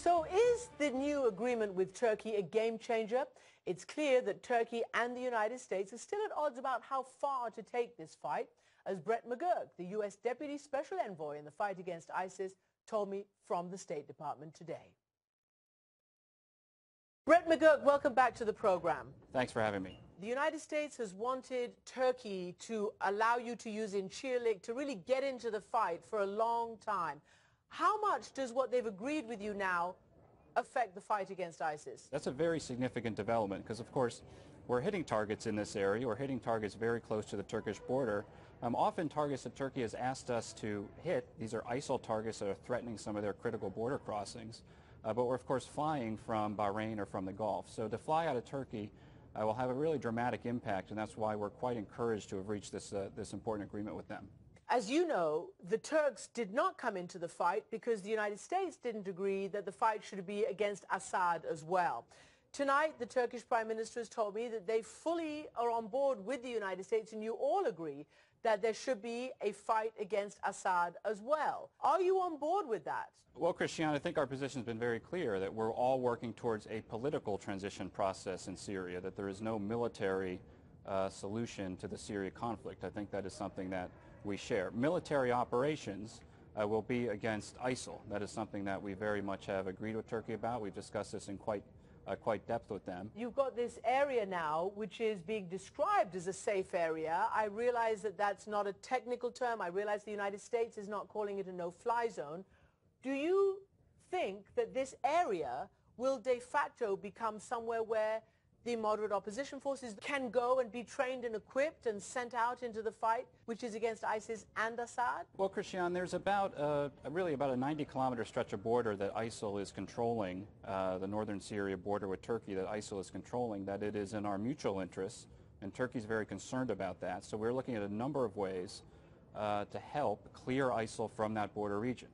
So is the new agreement with Turkey a game changer? It's clear that Turkey and the United States are still at odds about how far to take this fight, as Brett McGurk, the U.S. Deputy Special Envoy in the fight against ISIS, told me from the State Department today. Brett McGurk, welcome back to the program. Thanks for having me. The United States has wanted Turkey to allow you to use in Incirlik to really get into the fight for a long time. How much does what they've agreed with you now affect the fight against ISIS? That's a very significant development because, of course, we're hitting targets in this area. We're hitting targets very close to the Turkish border. Um, often targets that Turkey has asked us to hit, these are ISIL targets that are threatening some of their critical border crossings. Uh, but we're, of course, flying from Bahrain or from the Gulf. So to fly out of Turkey uh, will have a really dramatic impact, and that's why we're quite encouraged to have reached this, uh, this important agreement with them. As you know, the Turks did not come into the fight because the United States didn't agree that the fight should be against Assad as well. Tonight, the Turkish Prime Minister has told me that they fully are on board with the United States and you all agree that there should be a fight against Assad as well. Are you on board with that? Well, Christiane, I think our position has been very clear that we're all working towards a political transition process in Syria, that there is no military uh, solution to the Syria conflict. I think that is something that we share. Military operations uh, will be against ISIL. That is something that we very much have agreed with Turkey about. We've discussed this in quite uh, quite depth with them. You've got this area now which is being described as a safe area. I realize that that's not a technical term. I realize the United States is not calling it a no-fly zone. Do you think that this area will de facto become somewhere where the moderate opposition forces can go and be trained and equipped and sent out into the fight, which is against ISIS and Assad? Well, Christiane, there's about uh, really about a 90-kilometer stretch of border that ISIL is controlling, uh, the northern Syria border with Turkey that ISIL is controlling, that it is in our mutual interests, and Turkey's very concerned about that. So we're looking at a number of ways uh, to help clear ISIL from that border region.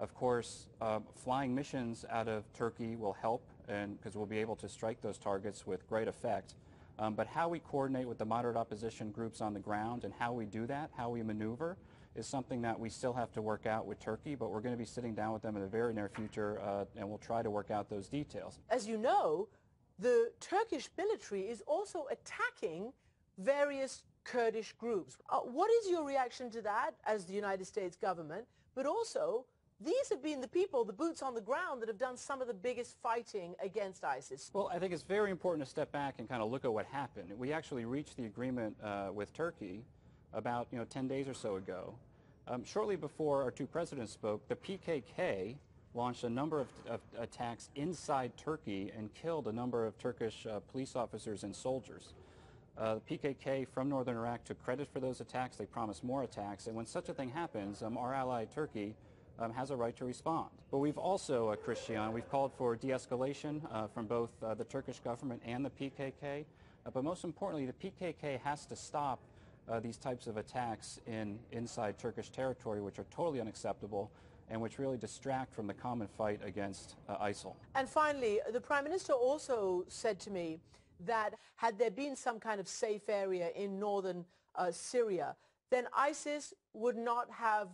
Of course, uh, flying missions out of Turkey will help and because we'll be able to strike those targets with great effect. Um, but how we coordinate with the moderate opposition groups on the ground and how we do that, how we maneuver, is something that we still have to work out with Turkey, but we're going to be sitting down with them in the very near future, uh, and we'll try to work out those details. As you know, the Turkish military is also attacking various Kurdish groups. Uh, what is your reaction to that as the United States government, but also these have been the people, the boots on the ground, that have done some of the biggest fighting against ISIS. Well, I think it's very important to step back and kind of look at what happened. We actually reached the agreement uh, with Turkey about you know 10 days or so ago. Um, shortly before our two presidents spoke, the PKK launched a number of, of attacks inside Turkey and killed a number of Turkish uh, police officers and soldiers. Uh, the PKK from northern Iraq took credit for those attacks. They promised more attacks. And when such a thing happens, um, our ally Turkey um, has a right to respond. But we've also, uh, Christiane, we've called for de-escalation uh, from both uh, the Turkish government and the PKK. Uh, but most importantly, the PKK has to stop uh, these types of attacks in inside Turkish territory, which are totally unacceptable and which really distract from the common fight against uh, ISIL. And finally, the Prime Minister also said to me that had there been some kind of safe area in northern Syria, then ISIS would not have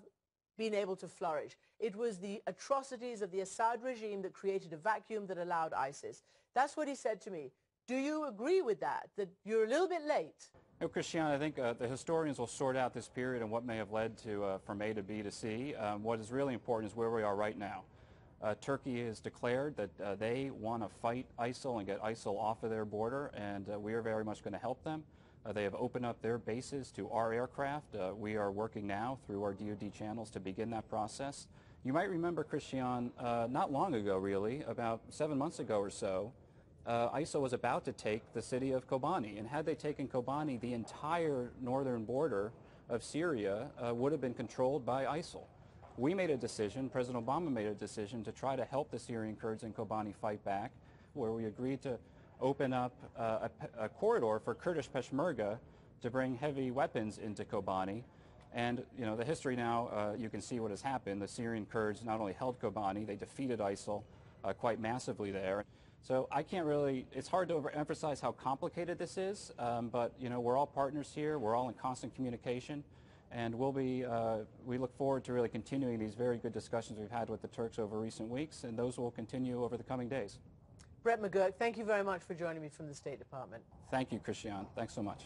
been able to flourish. It was the atrocities of the Assad regime that created a vacuum that allowed ISIS. That's what he said to me. Do you agree with that, that you're a little bit late? No, Christiane, I think uh, the historians will sort out this period and what may have led to uh, from A to B to C. Um, what is really important is where we are right now. Uh, Turkey has declared that uh, they want to fight ISIL and get ISIL off of their border, and uh, we are very much going to help them. Uh, they have opened up their bases to our aircraft. Uh, we are working now through our DoD channels to begin that process. You might remember, Christian, uh, not long ago really, about seven months ago or so, uh, ISIL was about to take the city of Kobani. And had they taken Kobani, the entire northern border of Syria uh, would have been controlled by ISIL. We made a decision, President Obama made a decision to try to help the Syrian Kurds in Kobani fight back, where we agreed to open up uh, a, a, corridor for Kurdish Peshmerga to bring heavy weapons into Kobani. And you know the history now, uh, you can see what has happened. The Syrian Kurds not only held Kobani, they defeated ISIL uh, quite massively there. So I can't really, it's hard to overemphasize how complicated this is, um, but you know we're all partners here. We're all in constant communication. And we'll be, uh, we look forward to really continuing these very good discussions we've had with the Turks over recent weeks, and those will continue over the coming days. Brett McGurk, thank you very much for joining me from the State Department. Thank you, Christian. Thanks so much.